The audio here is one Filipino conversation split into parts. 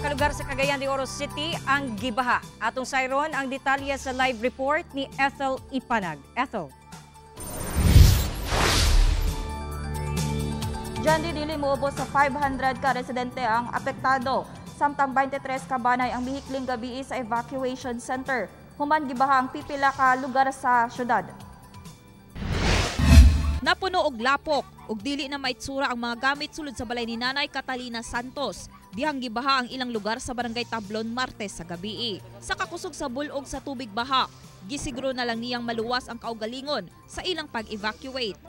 ka lugar sa Cagayan de Oro City ang gibaha. Atong sayron ang detalye sa live report ni Ethel Ipanag. Ethel. Diyan di dili moubos sa 500 ka residente ang apektado. Samtang 23 ka banay ang bihikling gabi sa evacuation center. Human gibaha ang pipila ka lugar sa syudad. Napuno og lapok ug dili na maitsura ang mga gamit sulod sa balay ni Nanay Catalina Santos. Dihang gibaha ang ilang lugar sa barangay Tablon Martes sa gabi. Sa kakusog sa bulog sa tubig baha, gisiguro na lang niyang maluwas ang kaugalingon sa ilang pag-evacuate.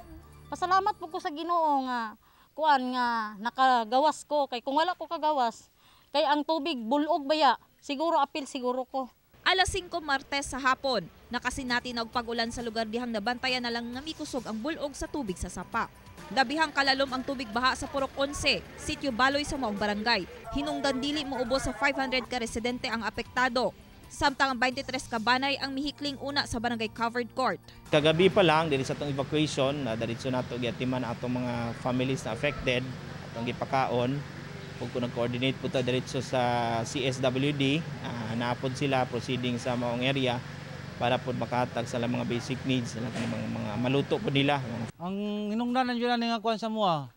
Pasalamat po ko sa Ginoo nga kuan nga nakagawas ko kay kung wala ko kagawas kay ang tubig bulog baya siguro apil siguro ko. Alas 5 Martes sa hapon, nakasinati na pag-ulan sa lugar dihang nabantayan na lang nga mikusog ang bulog sa tubig sa sapa. Dabihang kalalom ang tubig baha sa Purok 11, sitio Baloy sa maong barangay. Hinungdan dili moubos sa 500 ka residente ang apektado. Samtang ang 23 ka banay ang mihikling una sa barangay covered court. Kagabi pa lang, dili sa atong evacuation, na diretso nato giatiman ang atong mga families na affected, atong gipakaon. Kung nag-coordinate po ta diretso sa CSWD, uh, naapod sila proceeding sa maong area para po makahatag sa mga basic needs, sa mga, mga, maluto po nila. Ang hinungdanan yun na nga kuhan sa mua.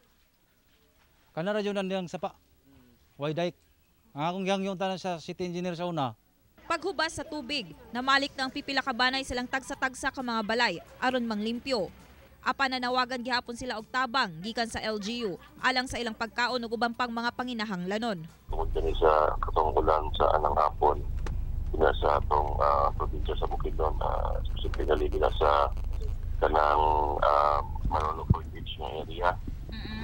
Kanara yun na sapa. Why dike? Ang akong yang yung tanan sa city engineer sa una. Paghubas sa tubig, namalik na ang pipila ka banay silang tagsa-tagsa ka mga balay aron manglimpyo. Apa nanawagan gihapon sila og tabang gikan sa LGU alang sa ilang pagkaon ug ubang pang mga panginahanglanon. tungod kani sa katungkulan sa anang hapon ina sa atong uh, probinsya sa Bukidnon uh, specifically nila sa kanang uh, Manolo Beach nga area.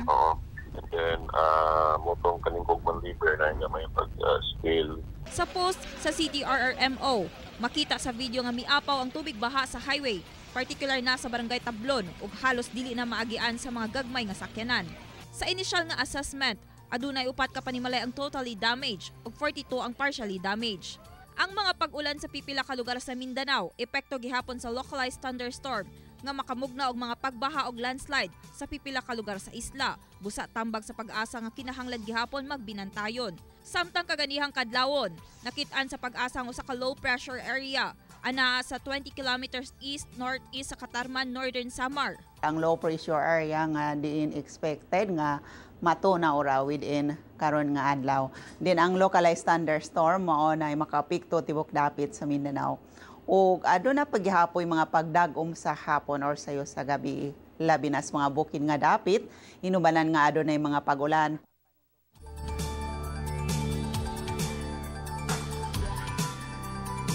Oo and then uh, motong kaning Bugman River na nga may pag-scale Sa post sa CDRRMO, makita sa video nga miapaw ang tubig baha sa highway, particular na sa barangay Tablon ug halos dili na maagian sa mga gagmay nga sakyanan. Sa initial nga assessment, adunay upat ka panimalay ang totally damaged ug 42 ang partially damaged. Ang mga pag-ulan sa pipila ka lugar sa Mindanao, epekto gihapon sa localized thunderstorm nga makamugna og mga pagbaha og landslide sa pipila ka lugar sa isla. Busa tambag sa pag-asa nga kinahanglan gihapon magbinantayon. Samtang kaganihang kadlawon, nakit-an sa pag-asa nga usa ka low pressure area ana sa 20 kilometers east northeast sa Katarman, Northern Samar. ang low pressure area nga diin expected nga matuna ora within karon nga adlaw. Then ang localized thunderstorm mao na makapikto tibok dapit sa Mindanao. Ug ado na paghihapoy mga pagdagom sa hapon or sayo sa gabi labi na sa mga bukid nga dapit inubanan nga ado na mga pagulan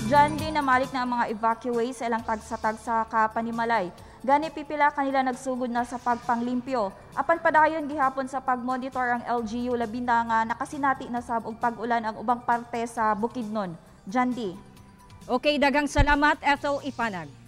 Diyan din namalik na ang mga evacuees sa ilang tagsa-tagsa ka panimalay. Gani pipila kanila nagsugod na sa pagpanglimpyo. Apan padayon gihapon sa pagmonitor ang LGU labi nga nakasinati na sab og pag-ulan ang ubang parte sa Bukidnon. Diyan di. Okay, dagang salamat Ethel Ipanag.